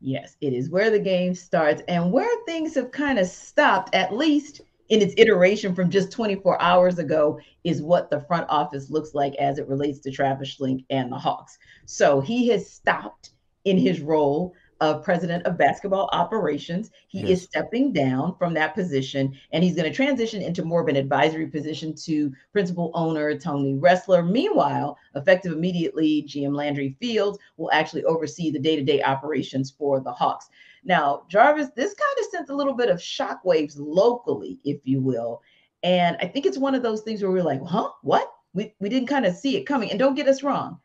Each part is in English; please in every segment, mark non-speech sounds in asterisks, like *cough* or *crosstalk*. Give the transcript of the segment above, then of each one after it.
Yes, it is where the game starts and where things have kind of stopped, at least in its iteration from just 24 hours ago, is what the front office looks like as it relates to Travis Schlenk and the Hawks. So he has stopped in his role of president of basketball operations. He yes. is stepping down from that position and he's going to transition into more of an advisory position to principal owner Tony Ressler. Meanwhile, effective immediately, GM Landry Fields will actually oversee the day to day operations for the Hawks. Now, Jarvis, this kind of sent a little bit of shockwaves locally, if you will. And I think it's one of those things where we're like, huh, what? We, we didn't kind of see it coming. And don't get us wrong.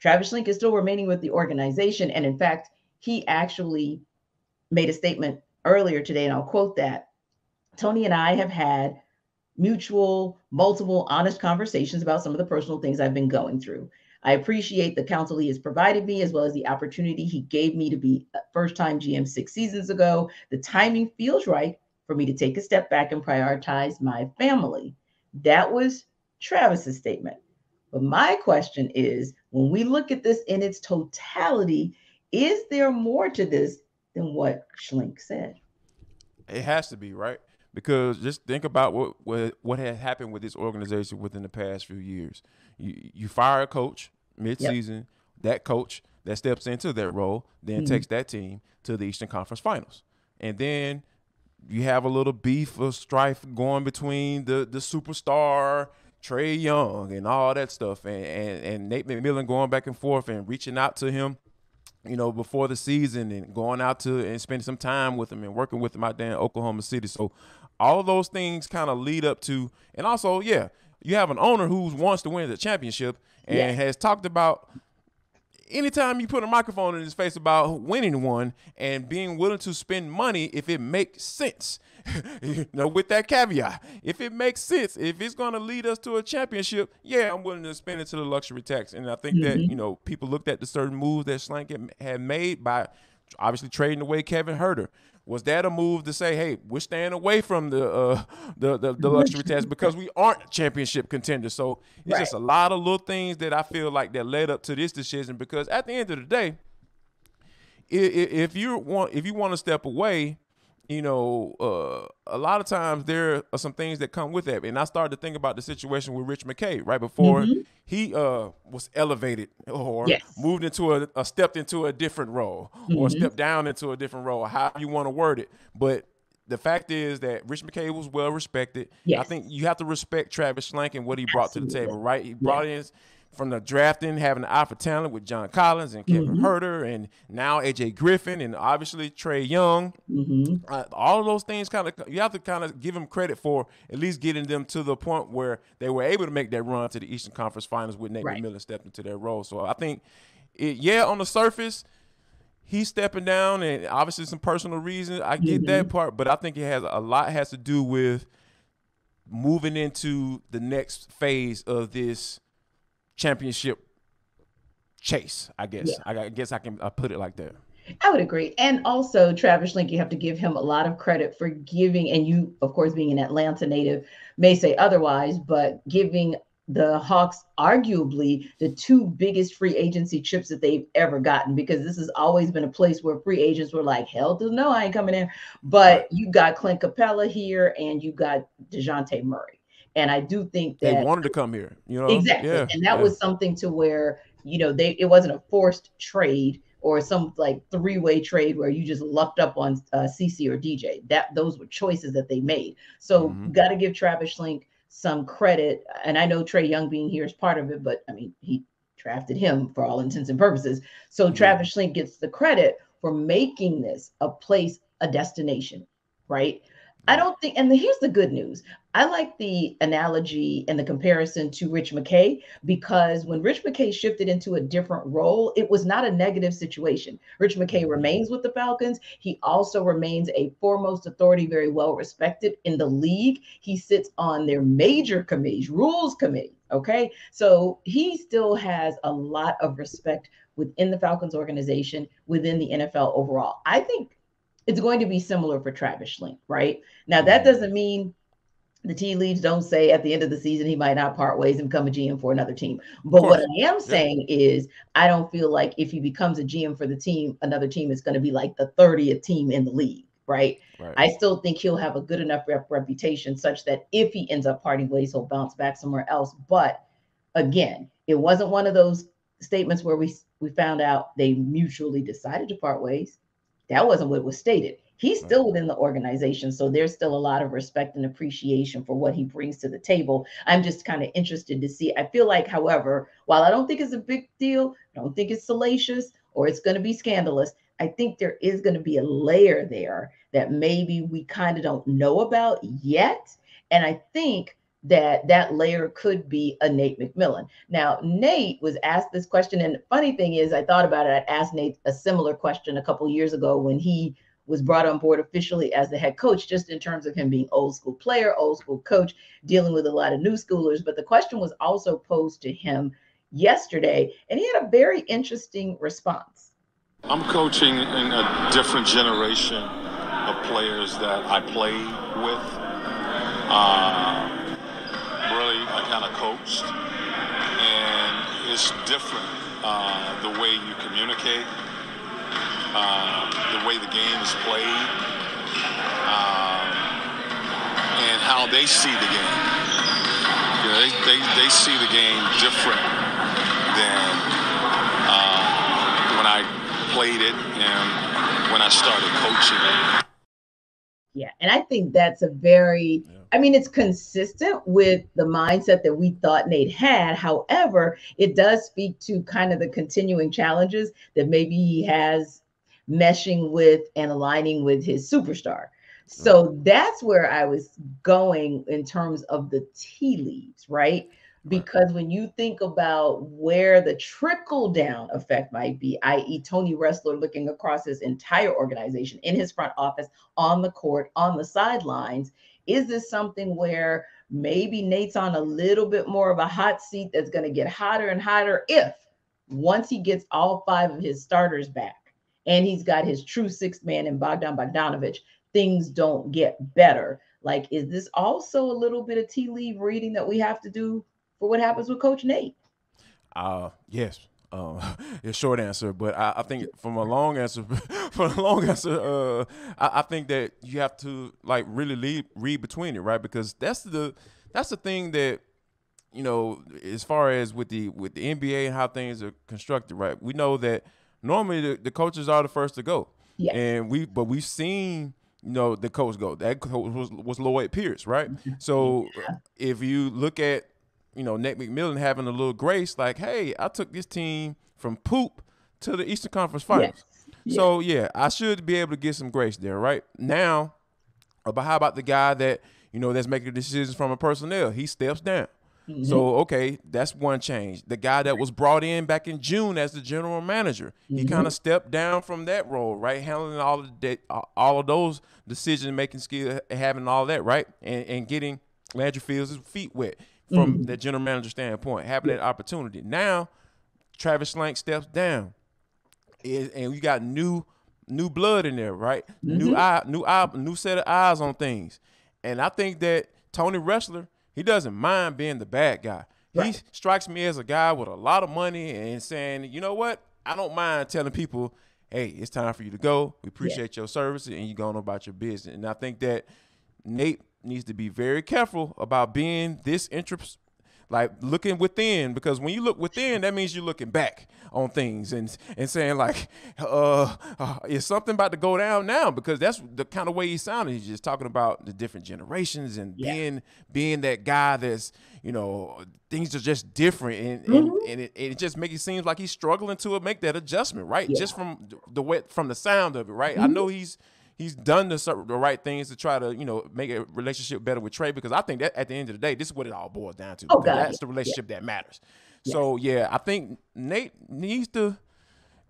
Travis Schlenk is still remaining with the organization. And in fact, he actually made a statement earlier today, and I'll quote that. Tony and I have had mutual, multiple, honest conversations about some of the personal things I've been going through. I appreciate the counsel he has provided me, as well as the opportunity he gave me to be first time GM six seasons ago. The timing feels right for me to take a step back and prioritize my family. That was Travis's statement. But my question is when we look at this in its totality, is there more to this than what Schlenk said? It has to be, right? Because just think about what what, what had happened with this organization within the past few years. You you fire a coach midseason, yep. that coach that steps into that role then mm-hmm. takes that team to the Eastern Conference Finals. And then you have a little beef or strife going between the the superstar Trae Young and all that stuff, and, and and Nate McMillan going back and forth and reaching out to him you know, before the season and going out to and spending some time with him and working with him out there in Oklahoma City. So all of those things kind of lead up to, and also, yeah, you have an owner who wants to win the championship and yeah. has talked about anytime you put a microphone in his face about winning one and being willing to spend money if it makes sense. *laughs* you know, with that caveat, if it makes sense, if it's going to lead us to a championship, yeah, I'm willing to spend it to the luxury tax. And I think mm-hmm. that you know people looked at the certain moves that Schlenk had made by obviously trading away Kevin Huerter. Was that a move to say, hey, we're staying away from the uh, the, the, the luxury tax *laughs* because we aren't championship contenders? So it's right. just a lot of little things that I feel like that led up to this decision. Because at the end of the day, if you want if you want to step away, you know, uh, a lot of times there are some things that come with that. And I started to think about the situation with Rich McKay right before mm-hmm. he uh, was elevated *laughs* or yes. moved into a, a, stepped into a different role mm-hmm. or stepped down into a different role, how you want to word it. But the fact is that Rich McKay was well respected. Yes. I think you have to respect Travis Schlenk and what he brought Absolutely. to the table, right? He brought in from the drafting, having an eye for talent with John Collins and Kevin mm-hmm. Huerter, and now AJ Griffin, and obviously Trae Young. Mm-hmm. Uh, all of those things kind of you have to kind of give them credit for at least getting them to the point where they were able to make that run to the Eastern Conference Finals with Nate right. McMillan stepping into their role. So I think, it, yeah, on the surface. He's stepping down, and obviously some personal reasons. I get mm-hmm. that part, but I think it has a lot has to do with moving into the next phase of this championship chase. I guess. Yeah. I guess I can I put it like that. I would agree. And also, Travis Schlenk, you have to give him a lot of credit for giving, and you, of course, being an Atlanta native, may say otherwise, but giving the Hawks arguably the two biggest free agency chips that they've ever gotten because this has always been a place where free agents were like, hell no, I ain't coming in. But you got Clint Capela here and you got Dejounte Murray. And I do think that they wanted to come here, you know, exactly. Yeah, and that yeah. was something to where you know they it wasn't a forced trade or some like three way trade where you just lucked up on uh, CC or DJ. That those were choices that they made. So mm-hmm. got to give Travis Schlenk some credit. And I know Trae Young being here is part of it, but I mean he drafted him for all intents and purposes. So mm-hmm. Travis Schlenk gets the credit for making this a place, a destination, right? I don't think, and the, here's the good news. I like the analogy and the comparison to Rich McKay because when Rich McKay shifted into a different role, it was not a negative situation. Rich McKay remains with the Falcons. He also remains a foremost authority, very well respected in the league. He sits on their major committees, rules committee. Okay. So he still has a lot of respect within the Falcons organization, within the NFL overall. I think it's going to be similar for Travis Schlenk, right? Now, that mm-hmm. doesn't mean the tea leaves don't say at the end of the season he might not part ways and become a GM for another team. But what I am saying is, I don't feel like if he becomes a GM for the team, another team is going to be like the 30th team in the league. Right? right? I still think he'll have a good enough rep- reputation such that if he ends up parting ways, he'll bounce back somewhere else. But again, it wasn't one of those statements where we we found out they mutually decided to part ways. That wasn't what was stated he's still within the organization. So there's still a lot of respect and appreciation for what he brings to the table. I'm just kind of interested to see. I feel like, however, while I don't think it's a big deal, I don't think it's salacious or it's going to be scandalous. I think there is going to be a layer there that maybe we kind of don't know about yet. And I think that that layer could be a Nate McMillan. Now, Nate was asked this question, and funny thing is, I thought about it. I asked Nate a similar question a couple years ago when he was brought on board officially as the head coach, just in terms of him being old school player, old school coach, dealing with a lot of new schoolers. But the question was also posed to him yesterday, and he had a very interesting response. I'm coaching in a different generation of players that I play with. Uh, I kind of coached, and it's different uh, the way you communicate uh, the way the game is played, um, and how they see the game. You know, they, they, they see the game different than uh, when I played it and when I started coaching it. Yeah, and I think that's a very yeah. I mean, it's consistent with the mindset that we thought Nate had. However, it does speak to kind of the continuing challenges that maybe he has meshing with and aligning with his superstar. So that's where I was going in terms of the tea leaves, right? Because when you think about where the trickle down effect might be, i.e., Tony Ressler looking across his entire organization in his front office, on the court, on the sidelines, is this something where maybe Nate's on a little bit more of a hot seat that's going to get hotter and hotter if once he gets all five of his starters back? and he's got his true sixth man in Bogdan Bogdanovich, things don't get better. Like, is this also a little bit of tea leaf reading that we have to do for what happens with Coach Nate? Uh, yes. *laughs* Um, a short answer, but I, I, think from a long answer, from a long answer, uh, I, I, think that you have to like really lead, read between it, right? Because that's the that's the thing that you know, as far as with the with the NBA and how things are constructed, right? We know that normally the, the coaches are the first to go. Yes. And we but we've seen you know the coach go. That coach was was Lloyd Pierce, right? Mm-hmm. So yeah. if you look at you know Nate McMillan having a little grace, like, hey, I took this team from poop to the Eastern Conference Finals. Yes. So yeah, I should be able to get some grace there, right? Now, but how about the guy that you know that's making decisions from a personnel? He steps down. Mm-hmm. So okay, that's one change. The guy that was brought in back in June as the general manager, mm-hmm. he kind of stepped down from that role, right, handling all of that, all of those decision making skills, having all that, right, and, and getting Landry Fields' feet wet from mm-hmm. the general manager standpoint, having that opportunity. Now, Travis Schlenk steps down, and you got new new blood in there, right? New mm-hmm. eye, new eye, new set of eyes on things, and I think that Tony Ressler he doesn't mind being the bad guy. Right. He strikes me as a guy with a lot of money and saying, you know what? I don't mind telling people, hey, it's time for you to go. We appreciate yeah. your service and you're going about your business. And I think that Nate needs to be very careful about being this interest like looking within because when you look within that means you're looking back on things and and saying like uh, uh is something about to go down now because that's the kind of way he sounded he's just talking about the different generations and yeah. being being that guy that's you know things are just different and mm-hmm. and, and, it, it just makes it seems like he's struggling to make that adjustment right yeah. just from the way from the sound of it right mm-hmm. i know he's he's done the, the right things to try to you know make a relationship better with Trae because I think that at the end of the day, this is what it all boils down to. Oh, God. That's the relationship yeah. that matters. Yeah. So yeah, I think Nate needs to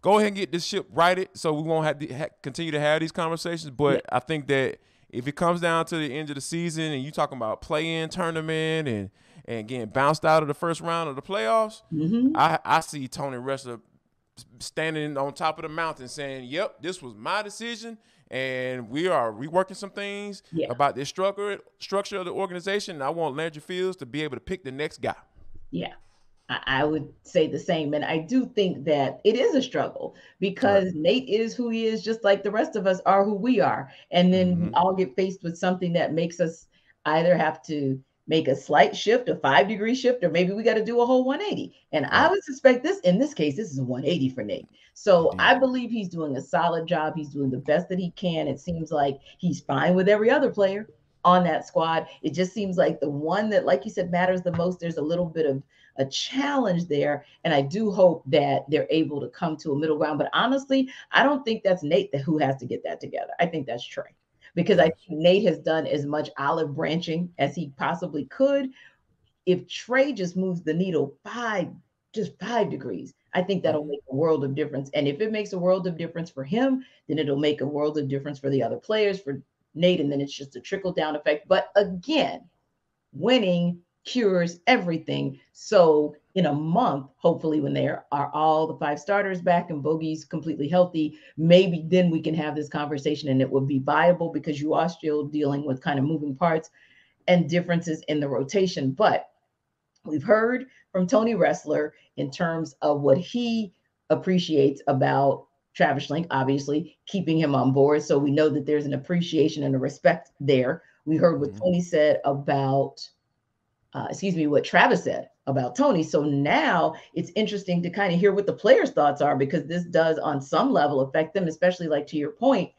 go ahead and get this ship righted so we won't have to ha- continue to have these conversations. But yeah. I think that if it comes down to the end of the season and you talking about play-in tournament and and getting bounced out of the first round of the playoffs, mm-hmm. I, I see Tony Ressler standing on top of the mountain saying, "Yep, this was my decision." And we are reworking some things yeah. about the structure structure of the organization. And I want Landry Fields to be able to pick the next guy. Yeah, I would say the same. And I do think that it is a struggle because right. Nate is who he is, just like the rest of us are who we are. And then mm-hmm. we all get faced with something that makes us either have to make a slight shift, a five degree shift, or maybe we got to do a whole 180. And right. I would suspect this, in this case, this is a 180 for Nate. So yeah. I believe he's doing a solid job. He's doing the best that he can. It seems like he's fine with every other player on that squad. It just seems like the one that, like you said, matters the most. There's a little bit of a challenge there. And I do hope that they're able to come to a middle ground. But honestly, I don't think that's Nate that who has to get that together. I think that's Trae. Because I think Nate has done as much olive branching as he possibly could. If Trae just moves the needle five, just five degrees, I think that'll mm-hmm. make a world of difference. And if it makes a world of difference for him, then it'll make a world of difference for the other players, for Nate, and then it's just a trickle down effect. But again, winning cures everything. So in a month, hopefully, when there are all the five starters back and Bogey's completely healthy, maybe then we can have this conversation and it would be viable because you are still dealing with kind of moving parts and differences in the rotation. But we've heard from Tony Ressler in terms of what he appreciates about Travis Schlenk, obviously keeping him on board. So we know that there's an appreciation and a respect there. We heard what mm-hmm. Tony said about uh, excuse me, what Travis said about Tony. So now it's interesting to kind of hear what the players' thoughts are because this does, on some level, affect them, especially like to your point,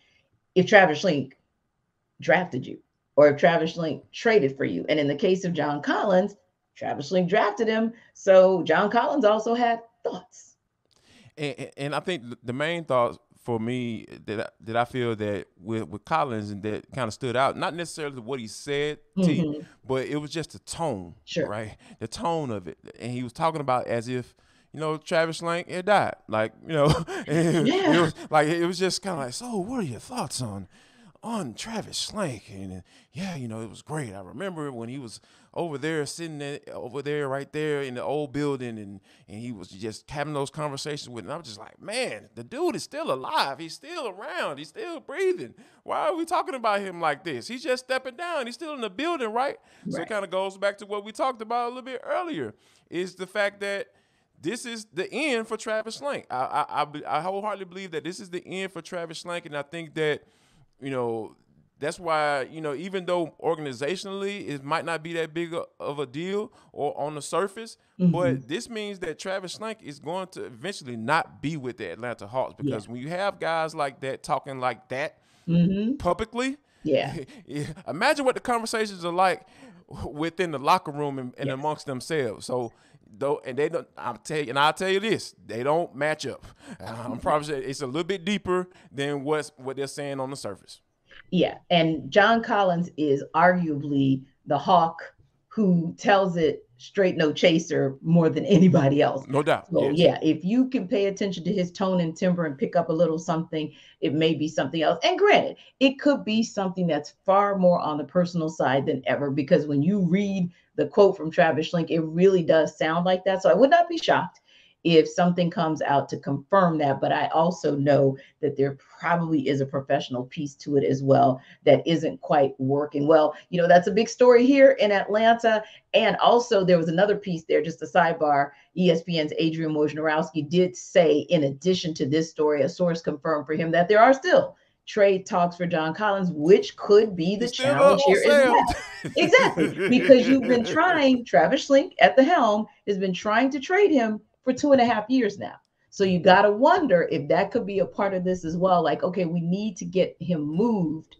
if Travis Schlenk drafted you or if Travis Schlenk traded for you. And in the case of John Collins, Travis Schlenk drafted him. So John Collins also had thoughts. And, and I think the main thought for me that I, that I feel that with with Collins and that kind of stood out, not necessarily what he said, mm-hmm. T, but it was just the tone, sure. right? The tone of it, and he was talking about as if you know Travis Schlenk had died, like you know, *laughs* yeah. it was like it was just kind of like, so what are your thoughts on on Travis Schlenk, And yeah, you know, it was great. I remember when he was over there sitting there, over there right there in the old building and and he was just having those conversations with and I was just like, man, the dude is still alive. He's still around. He's still breathing. Why are we talking about him like this? He's just stepping down. He's still in the building, right? right. So it kind of goes back to what we talked about a little bit earlier, is the fact that this is the end for Travis Schlenk. I, I, I, I wholeheartedly believe that this is the end for Travis Schlenk, and I think that – you know, that's why you know even though organizationally it might not be that big of a deal or on the surface, mm-hmm. but this means that Travis Schlenk is going to eventually not be with the Atlanta Hawks because yeah. when you have guys like that talking like that mm-hmm. publicly, yeah, *laughs* imagine what the conversations are like within the locker room and, and yes. amongst themselves. So though, and they don't. I'm tell you, and I'll tell you this: they don't match up. *laughs* I'm mm-hmm. probably it's a little bit deeper than what's what they're saying on the surface. Yeah, and John Collins is arguably the hawk who tells it straight no chaser more than anybody else. No doubt. So yes. yeah, if you can pay attention to his tone and timbre and pick up a little something, it may be something else. And granted, it could be something that's far more on the personal side than ever because when you read the quote from Travis Schlenk, it really does sound like that. So I would not be shocked if something comes out to confirm that. But I also know that there probably is a professional piece to it as well that isn't quite working well. You know, that's a big story here in Atlanta. And also, there was another piece there, just a sidebar. ESPN's Adrian Wojnarowski did say, in addition to this story, a source confirmed for him that there are still trade talks for John Collins, which could be the challenge here as well. exactly. Because you've been *laughs* trying, Travis Schlenk at the helm has been trying to trade him for two and a half years now. So you got to wonder if that could be a part of this as well. Like, okay, we need to get him moved.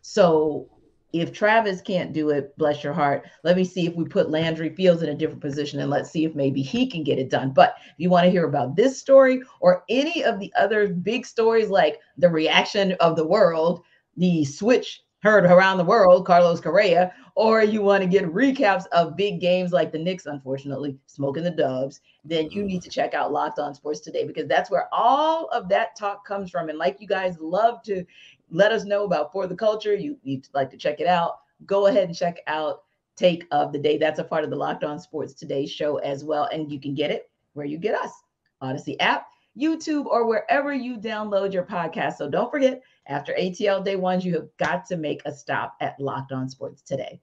So if Travis can't do it, bless your heart, let me see if we put Landry Fields in a different position and let's see if maybe he can get it done. But if you want to hear about this story or any of the other big stories like the reaction of the world, the switch heard around the world, Carlos Correa, or you want to get recaps of big games like the Knicks, unfortunately, smoking the Dubs, then you need mm-hmm. to check out Locked On Sports today because that's where all of that talk comes from. And like you guys love to let us know about For the Culture. You, you'd like to check it out. Go ahead and check out Take of the Day. That's a part of the Locked On Sports Today show as well. And you can get it where you get us Audacy app, YouTube, or wherever you download your podcast. So don't forget, after ATL Day Ones, you have got to make a stop at Locked On Sports today.